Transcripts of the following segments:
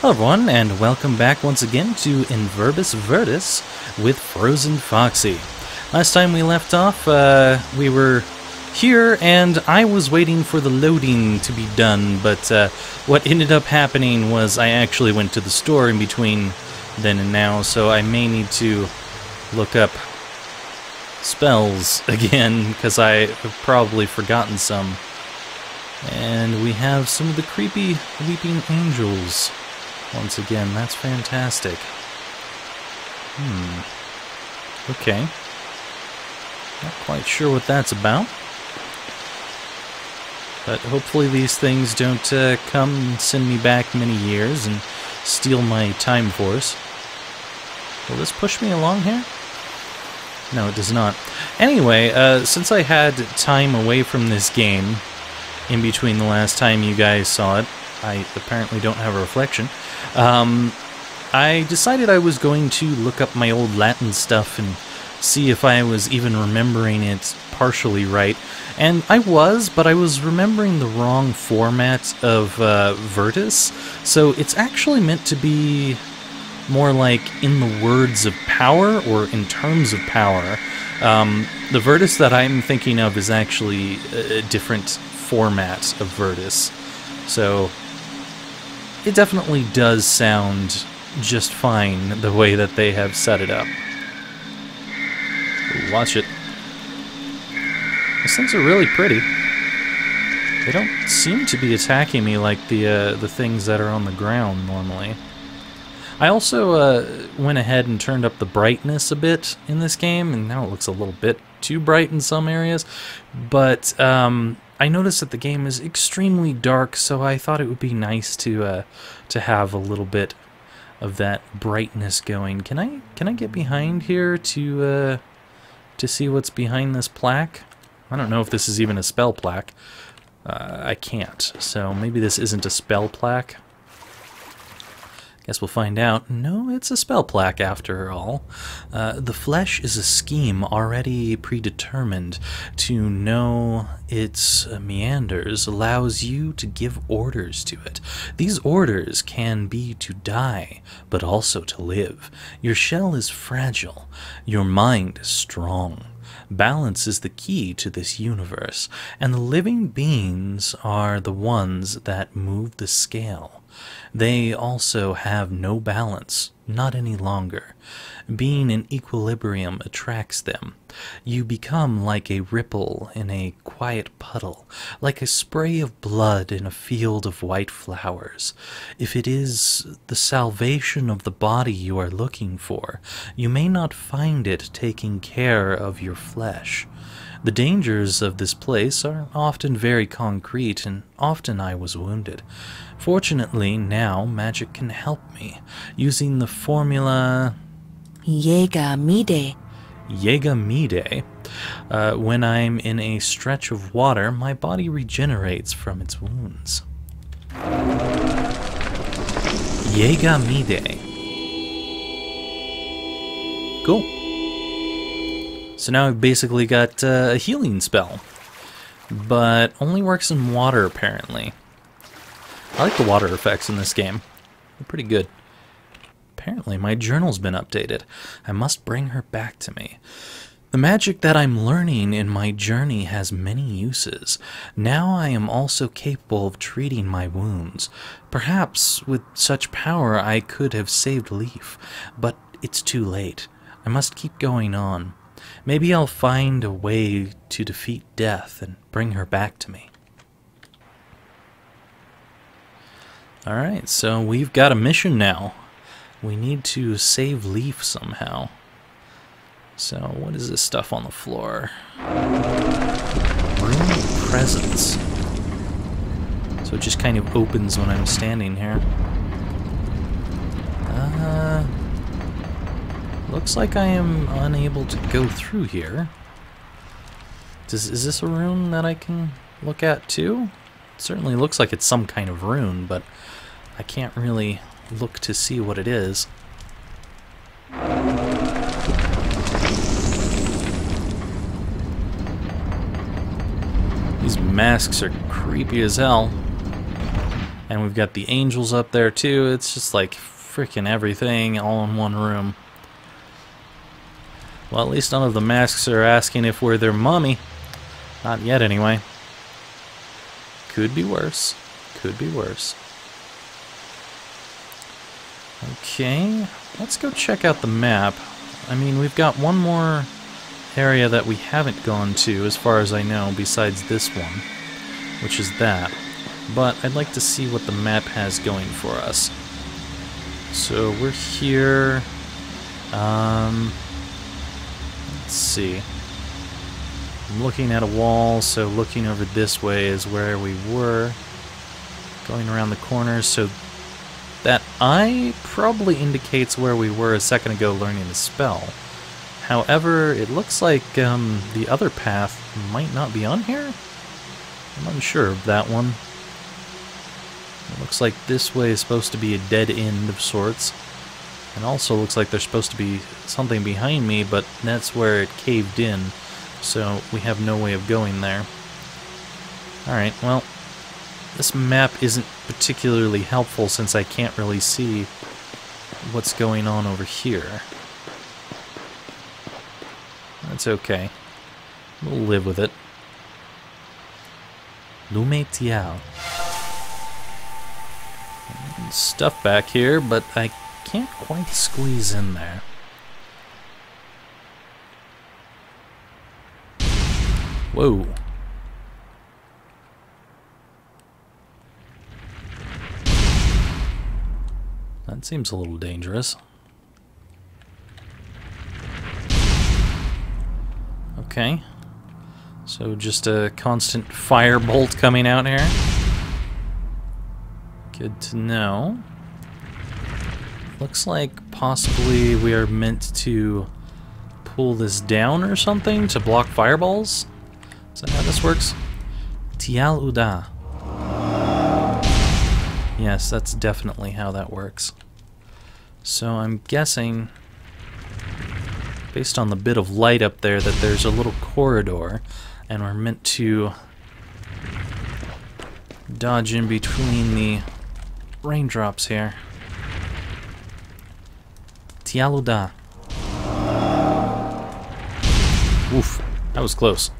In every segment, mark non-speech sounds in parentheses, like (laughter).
Hello everyone, and welcome back once again to In Verbis Virtus with Frozen Foxy. Last time we left off, uh, we were here, and I was waiting for the loading to be done, but uh, what ended up happening was I actually went to the store in between then and now, so I may need to look up spells (laughs) again, because I have probably forgotten some. And we have some of the creepy weeping angels once again. That's fantastic. Hmm. Okay. Not quite sure what that's about. But hopefully these things don't uh, come and send me back many years and steal my time force. Will this push me along here? No, it does not. Anyway, uh, since I had time away from this game, in between the last time you guys saw it, I apparently don't have a reflection, um, I decided I was going to look up my old Latin stuff and see if I was even remembering it partially right. And I was, but I was remembering the wrong format of uh, Virtus. So it's actually meant to be more like in the words of power or in terms of power. Um, the Vertus that I'm thinking of is actually a different format of Vertus. So it definitely does sound just fine the way that they have set it up. Watch it. These things are really pretty. They don't seem to be attacking me like the uh, the things that are on the ground normally. I also uh, went ahead and turned up the brightness a bit in this game, and now it looks a little bit too bright in some areas. But um, I noticed that the game is extremely dark, so I thought it would be nice to uh, to have a little bit of that brightness going. Can I can I get behind here to uh, to see what's behind this plaque? I don't know if this is even a spell plaque. Uh, I can't, so maybe this isn't a spell plaque. Guess we'll find out. No, it's a spell plaque after all. Uh, the flesh is a scheme already predetermined. To know its meanders allows you to give orders to it. These orders can be to die, but also to live. Your shell is fragile. Your mind is strong. Balance is the key to this universe, and the living beings are the ones that move the scale. They also have no balance, not any longer. Being in equilibrium attracts them. You become like a ripple in a quiet puddle, like a spray of blood in a field of white flowers. If it is the salvation of the body you are looking for, you may not find it taking care of your flesh. The dangers of this place are often very concrete, and often I was wounded. Fortunately, now magic can help me, using the formula Yega Mide. Yega Mide. Uh, when I'm in a stretch of water, my body regenerates from its wounds. Yega Mide. Cool. So now I've basically got uh, a healing spell, but only works in water apparently. I like the water effects in this game. They're pretty good. Apparently my journal's been updated. I must bring her back to me. The magic that I'm learning in my journey has many uses. Now I am also capable of treating my wounds. Perhaps with such power I could have saved Leaf, but it's too late. I must keep going on. Maybe I'll find a way to defeat death and bring her back to me. Alright, so we've got a mission now. We need to save Leaf somehow. So, what is this stuff on the floor? Room Presence. So it just kind of opens when I'm standing here. Uh, looks like I am unable to go through here. Does, is this a rune that I can look at too? It certainly looks like it's some kind of rune, but I can't really look to see what it is. These masks are creepy as hell. And we've got the angels up there too. It's just like freaking everything all in one room. Well, at least none of the masks are asking if we're their mummy. Not yet, anyway. Could be worse. Could be worse. Okay, let's go check out the map. I mean, we've got one more area that we haven't gone to, as far as I know, besides this one, which is that. But I'd like to see what the map has going for us. So we're here. Um, let's see. I'm looking at a wall, so looking over this way is where we were. Going around the corner, so that eye probably indicates where we were a second ago learning the spell. However, it looks like um, the other path might not be on here? I'm unsure of that one. It looks like this way is supposed to be a dead end of sorts. And also looks like there's supposed to be something behind me, but that's where it caved in, so we have no way of going there. Alright, well, this map isn't particularly helpful since I can't really see what's going on over here. That's okay. We'll live with it. Lume Tiao. Stuff back here, but I can't quite squeeze in there. Whoa. That seems a little dangerous. Okay. So just a constant firebolt coming out here. Good to know. Looks like possibly we are meant to pull this down or something to block fireballs? Is that how this works? Tial Uda. Yes, that's definitely how that works. So I'm guessing, based on the bit of light up there, that there's a little corridor, and we're meant to dodge in between the raindrops here. Tialuda. Oof, that was close.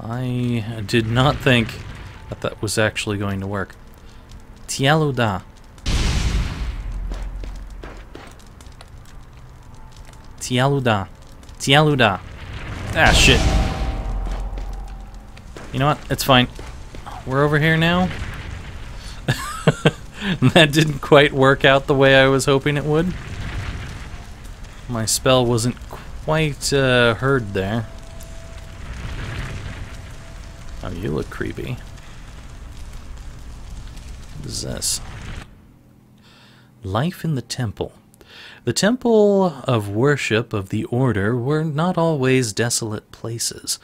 I did not think that that was actually going to work. Tialuda. Tialuda. Tialuda. Ah, shit. You know what? It's fine. We're over here now. (laughs) that didn't quite work out the way I was hoping it would. My spell wasn't quite uh, heard there. Oh, you look creepy. What is this? Life in the Temple. The temple of worship of the order were not always desolate places,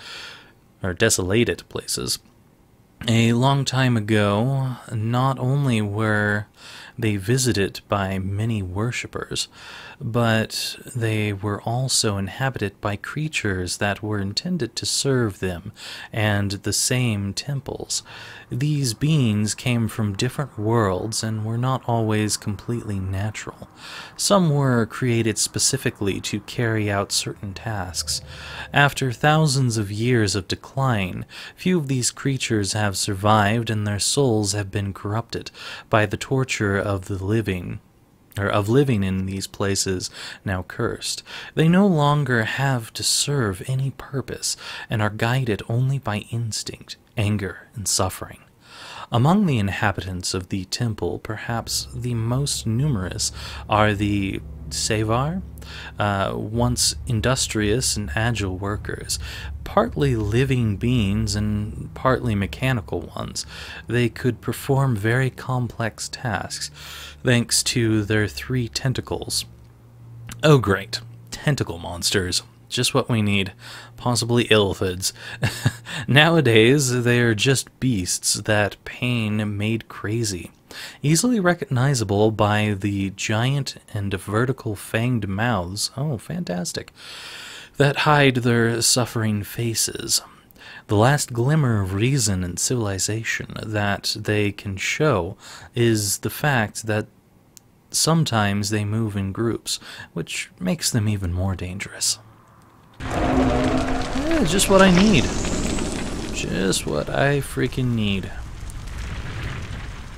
or desolated places. A long time ago, not only were they visited by many worshippers, but they were also inhabited by creatures that were intended to serve them and the same temples. These beings came from different worlds and were not always completely natural. Some were created specifically to carry out certain tasks. After thousands of years of decline, few of these creatures have survived and their souls have been corrupted by the torture of the living or of living in these places now cursed. They no longer have to serve any purpose and are guided only by instinct, anger, and suffering. Among the inhabitants of the temple, perhaps the most numerous are the Sevar, uh, once industrious and agile workers, partly living beings and partly mechanical ones. They could perform very complex tasks thanks to their three tentacles. Oh, great. Tentacle monsters. Just what we need. Possibly illithids. (laughs) Nowadays, they are just beasts that pain made crazy. Easily recognizable by the giant and vertical fanged mouths. Oh, fantastic. That hide their suffering faces. The last glimmer of reason and civilization that they can show is the fact that sometimes they move in groups, which makes them even more dangerous. Yeah, just what I need. Just what I freaking need.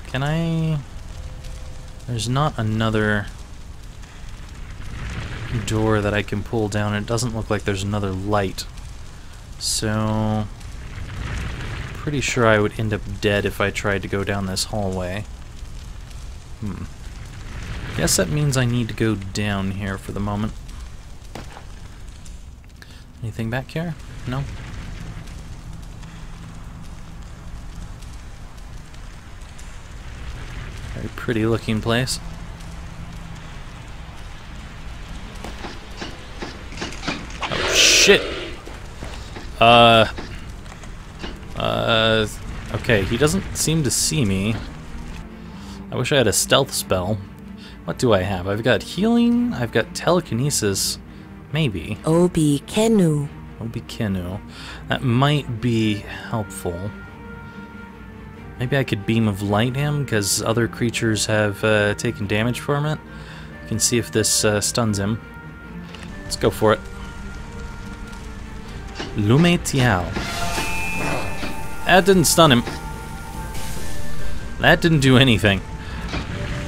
Can I... There's not another door that I can pull down. It doesn't look like there's another light. So... Pretty sure I would end up dead if I tried to go down this hallway. Hmm. Guess that means I need to go down here for the moment. Anything back here? No? Very pretty looking place. Oh shit! Uh... Uh... Okay, he doesn't seem to see me. I wish I had a stealth spell. What do I have? I've got healing, I've got telekinesis, maybe. Obi Kenu. Obi Kenu. That might be helpful. Maybe I could Beam of Light him, because other creatures have uh, taken damage from it. You can see if this uh, stuns him. Let's go for it. Lume Tiao. That didn't stun him. That didn't do anything.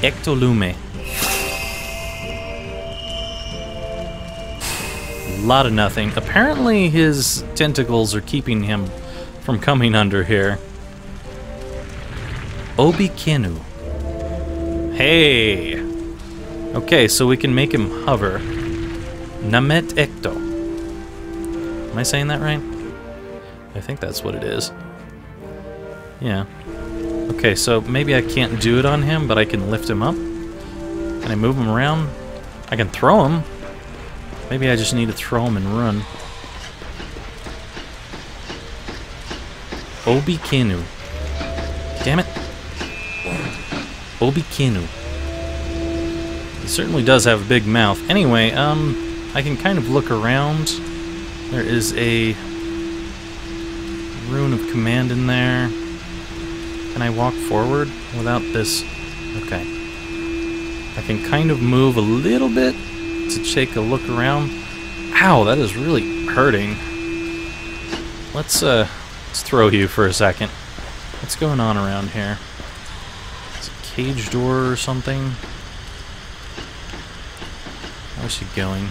Ectolume. Lot of nothing. Apparently his tentacles are keeping him from coming under here. Obikenu. Hey! Okay, so we can make him hover. Namet Ecto. Am I saying that right? I think that's what it is. Yeah. Okay, so maybe I can't do it on him, but I can lift him up. Can I move him around? I can throw him. Maybe I just need to throw him and run. Obi Kenu. Damn it. Obi Kenu. He certainly does have a big mouth. Anyway, um, I can kind of look around. There is a rune of command in there. Can I walk forward without this? Okay. I can kind of move a little bit to take a look around. Ow, that is really hurting. Let's, uh, let's throw you for a second. What's going on around here? Is it a cage door or something? Where's he going?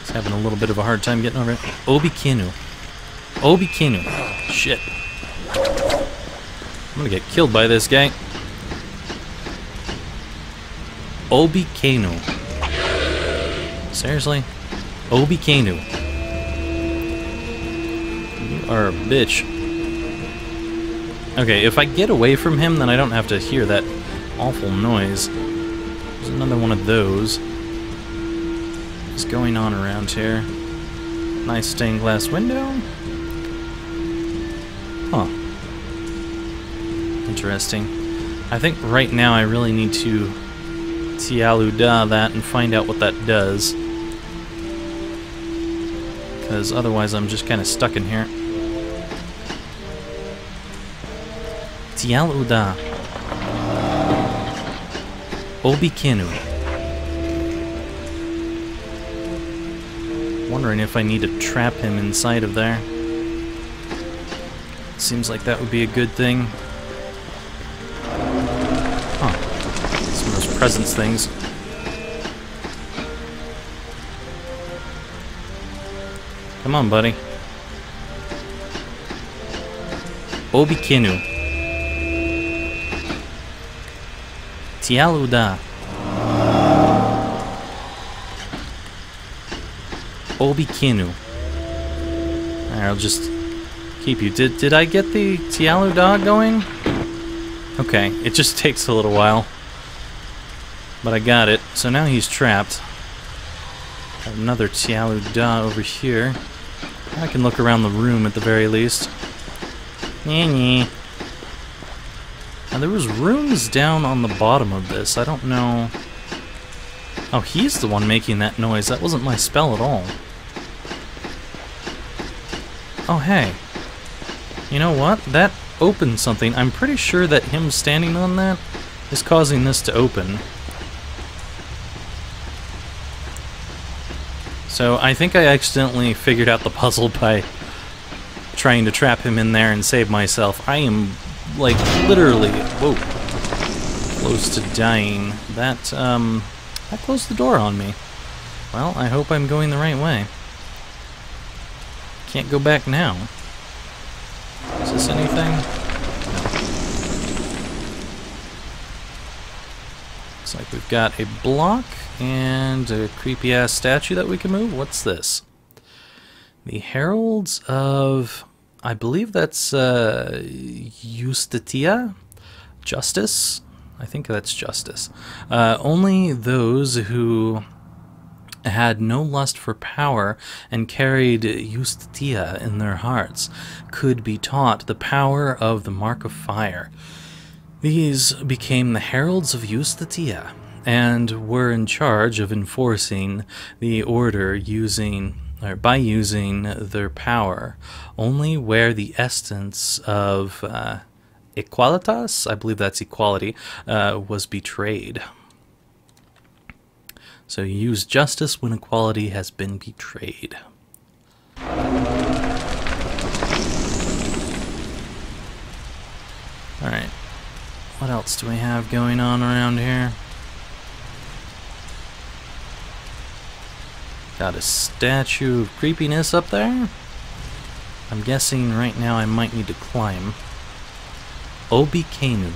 He's having a little bit of a hard time getting over it. Obi Kinu. Obi Kinu. Shit. I'm gonna get killed by this guy. Obi Kanu. Seriously? Obi Kanu. You are a bitch. Okay, if I get away from him, then I don't have to hear that awful noise. There's another one of those. What's going on around here? Nice stained glass window. Huh. Interesting. I think right now I really need to Tialuda that and find out what that does. Because otherwise I'm just kind of stuck in here. Tialuda. Obikinu. Wondering if I need to trap him inside of there. Seems like that would be a good thing. Huh. It's one of those presence things. Come on, buddy. Obi Kinu. Tialuda. Obi Kinu. I'll just keep you. Did did I get the Tialuda going? Okay, it just (laughs) takes a little while. But I got it. So now he's trapped. Got another Tialu Da over here. I can look around the room at the very least. Now there was rooms down on the bottom of this. I don't know... Oh, he's the one making that noise. That wasn't my spell at all. Oh, hey. You know what? That opened something. I'm pretty sure that him standing on that is causing this to open. So I think I accidentally figured out the puzzle by trying to trap him in there and save myself. I am, like, literally, whoa, close to dying. That, um, that closed the door on me. Well, I hope I'm going the right way. Can't go back now. Is this anything? Looks like we've got a block and a creepy ass statue that we can move. What's this? The Heralds of. I believe that's uh, Justitia? Justice? I think that's justice. Uh, only those who had no lust for power and carried justitia in their hearts could be taught the power of the mark of fire. These became the heralds of justitia and were in charge of enforcing the order using or by using their power only where the essence of uh, aequalitas, I believe that's equality, uh, was betrayed. So use justice when equality has been betrayed. Alright. What else do we have going on around here? Got a statue of creepiness up there. I'm guessing right now I might need to climb. Obi Kanu.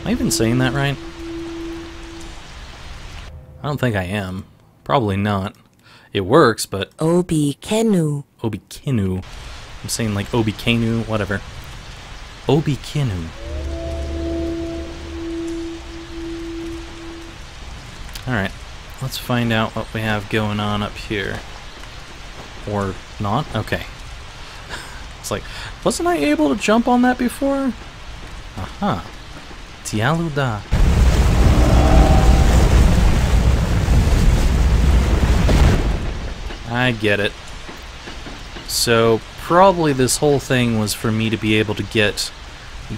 Am I even saying that right? I don't think I am. Probably not. It works, but Obi Kenu. Obi Kinu. I'm saying like Obi Kanu, whatever. Obi Kinu. Alright, let's find out what we have going on up here. Or not? Okay. (laughs) it's like, wasn't I able to jump on that before? Aha. Tialuda. I get it. So, probably this whole thing was for me to be able to get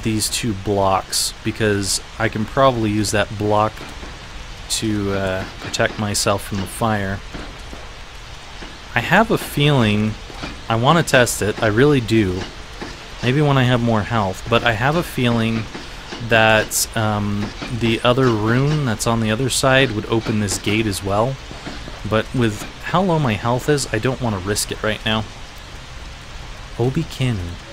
these two blocks, because I can probably use that block to uh, protect myself from the fire. I have a feeling, I want to test it, I really do, maybe when I have more health, but I have a feeling that um, the other rune that's on the other side would open this gate as well. But with how low my health is, I don't want to risk it right now. Obi Kanu.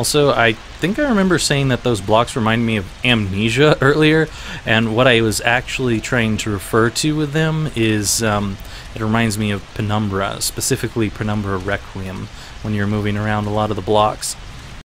Also, I think I remember saying that those blocks remind me of amnesia (laughs) earlier, and what I was actually trying to refer to with them is um, it reminds me of Penumbra, specifically Penumbra Requiem, when you're moving around a lot of the blocks.